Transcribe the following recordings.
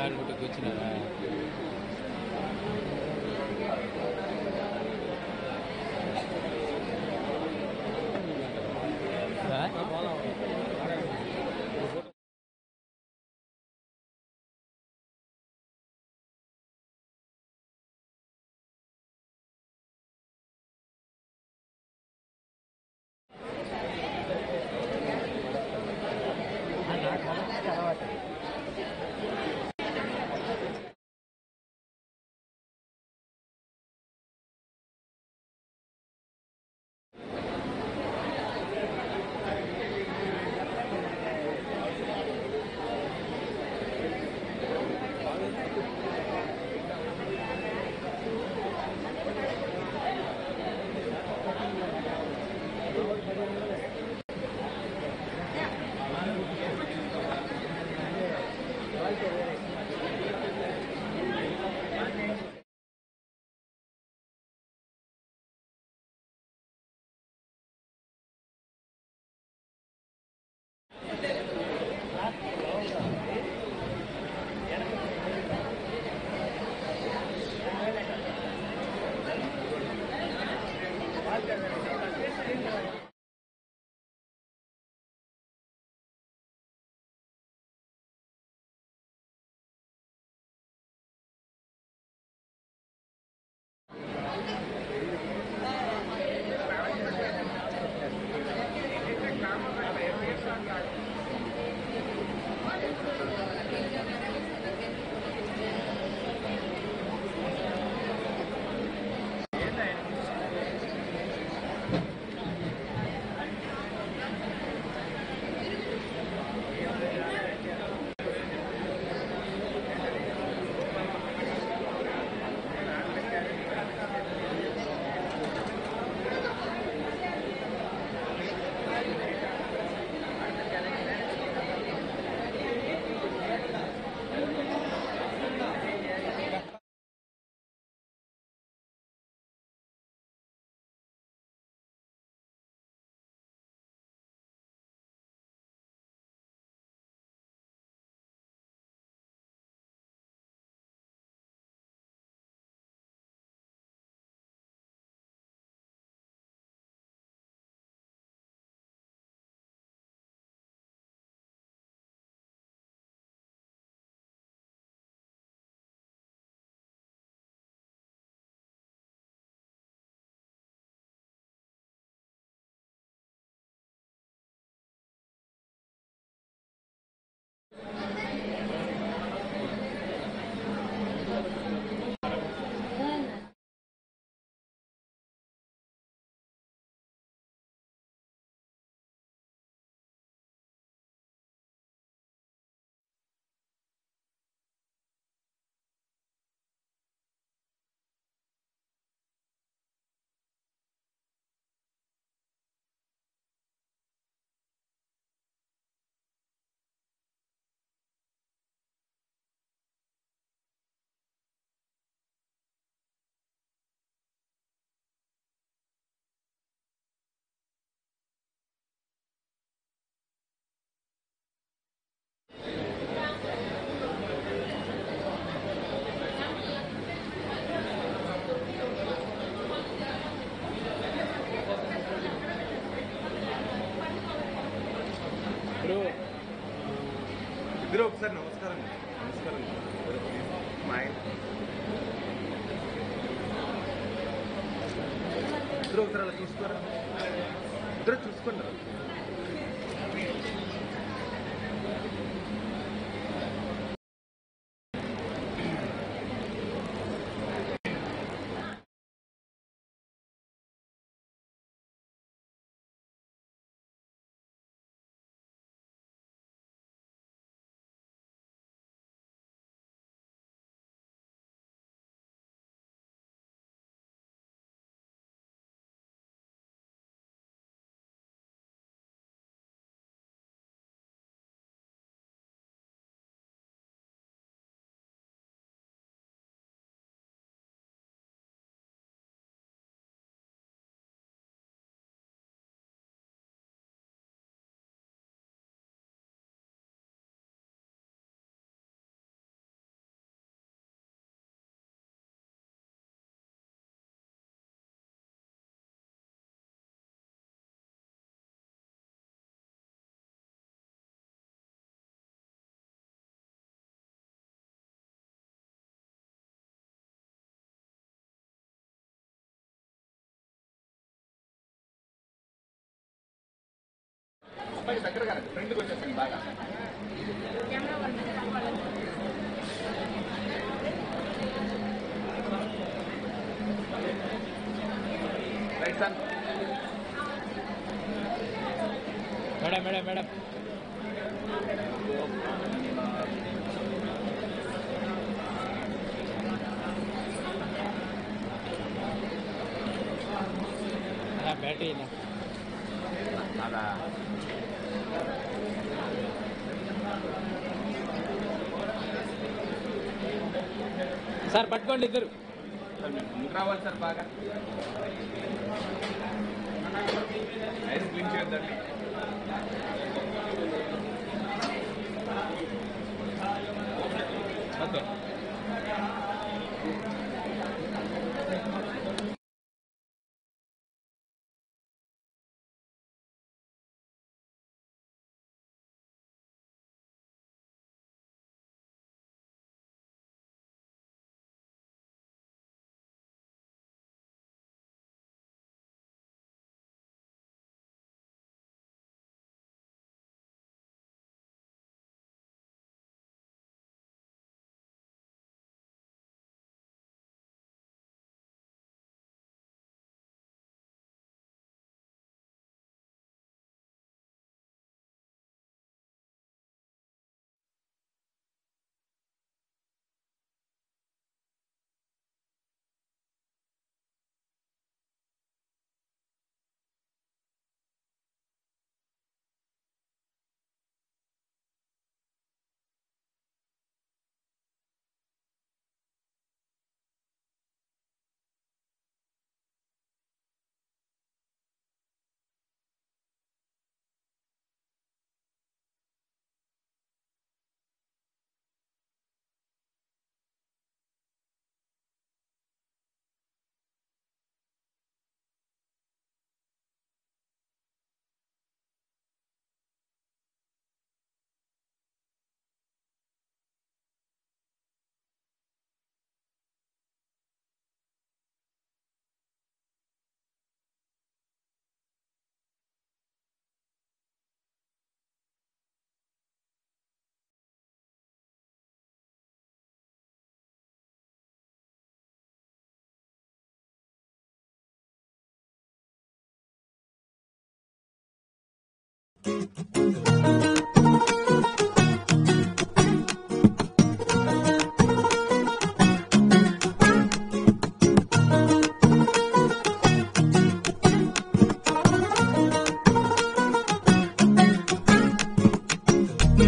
తాడిగుట్టకి వచ్చినారా? అబ్బాయి దగ్గర కానీ ఫ్రెండ్కి వచ్చేసింది బాగా right sir madam madam madam sir పట్టుకోండి ఇద్దరు. రావాలి సార్ బాగా. ఐస్ క్లీన్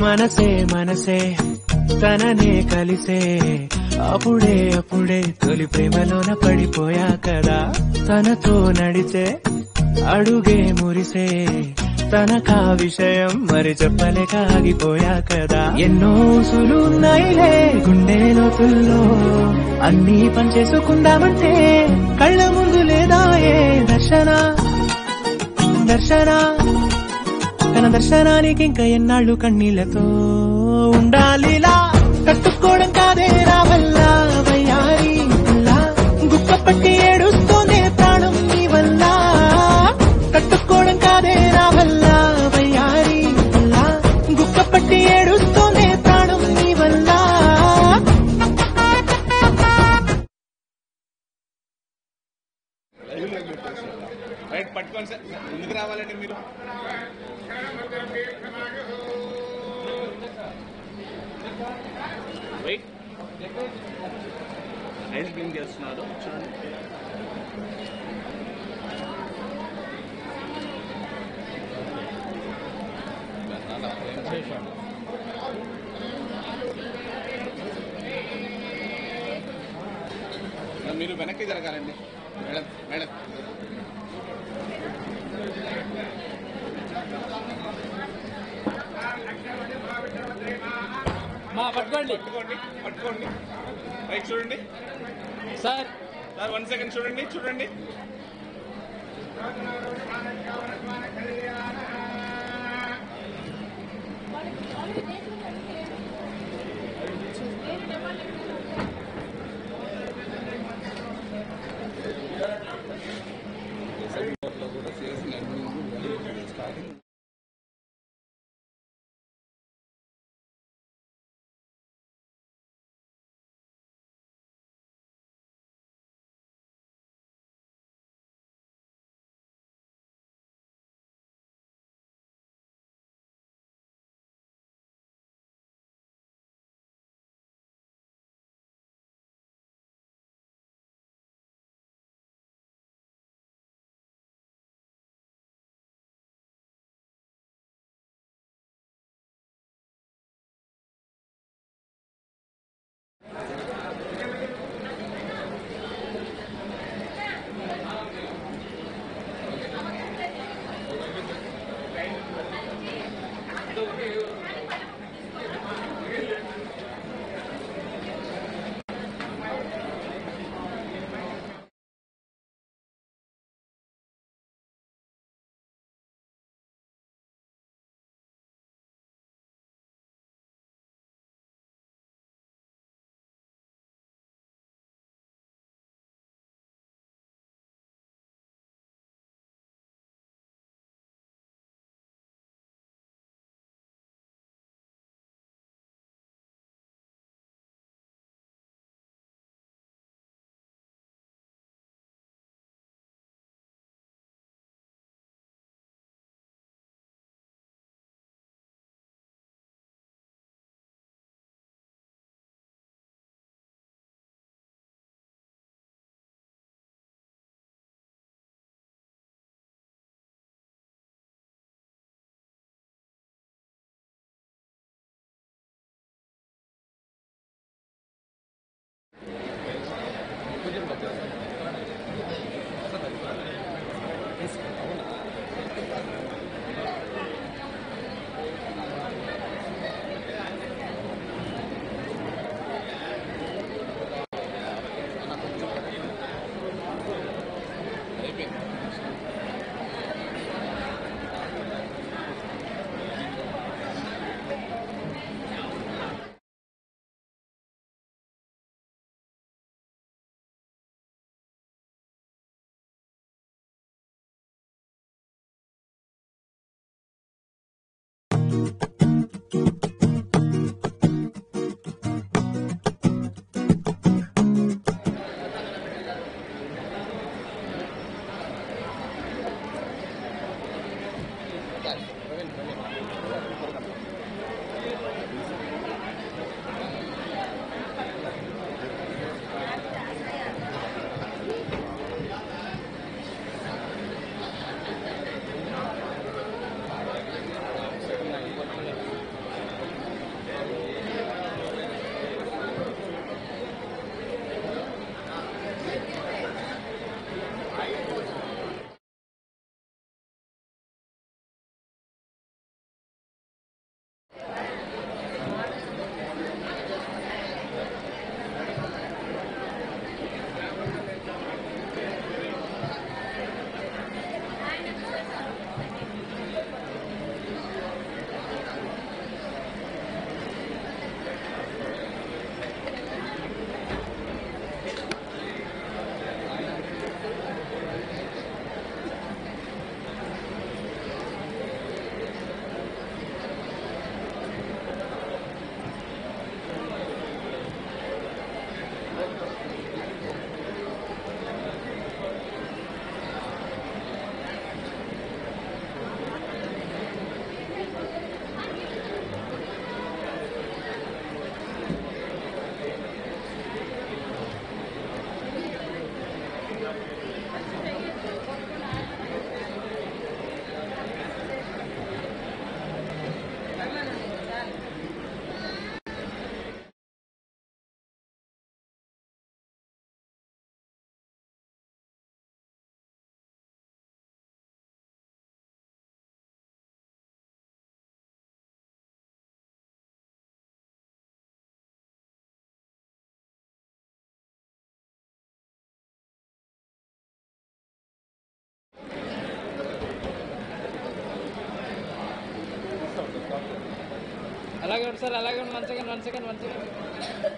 మనసే మనసే తననే కలిసే. అప్పుడే అప్పుడే తొలి ప్రేమలోన పడిపోయా కదా. తనతో నడిచే అడుగే మురిసే. తనకా విషయం మరి చెప్పలేక ఆగిపోయా కదా. ఎన్నో సులున్నాయిలే గుండె లోతుల్లో. అన్నీ పనిచేసుకుందామంటే కళ్ళ ముందు లేదా ఏ దర్శన? దర్శన? తన దర్శనానికి ఇంకా ఎన్నాళ్ళు కన్నీళ్ళతో ఉండాలిలా? కట్టుకోవడం కాదే రైట్ చూడండి. సార్. సార్ వన్ సెకండ్ చూడండి చూడండి. అలాగే ఉండు సార్ అలాగే ఉండు one second one second one second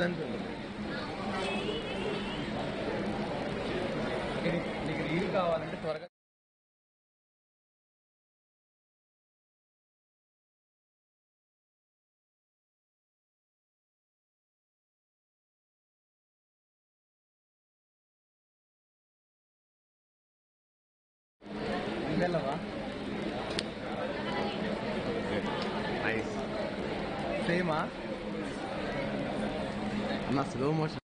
Done. dela lá. Mas. Sei lá. Nossa, deu um monte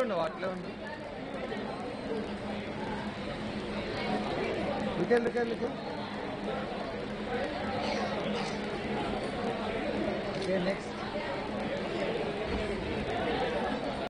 ఉండవు అట్లే ఉండు లుకే లుకే లుకే ఓకే నెక్స్ట్